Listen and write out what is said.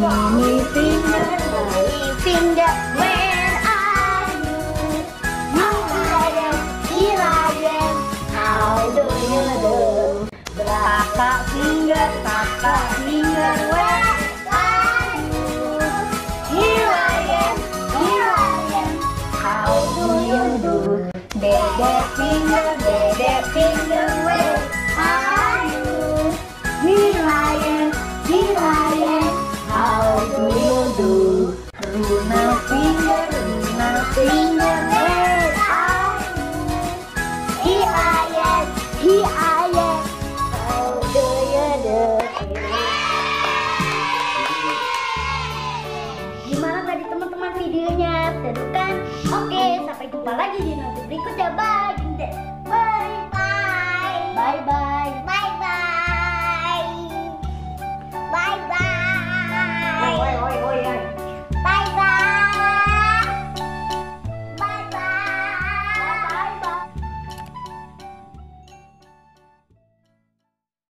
Mommy finger, mommy finger, where are you? here I am, here I am, how do you do? Kakak finger, kakak finger, where are you? Here I am, here I am, how do you do? Dede finger, Gimana tadi teman-teman videonya? Seru kan? Oke, sampai jumpa lagi di nanti berikutnya. Bye.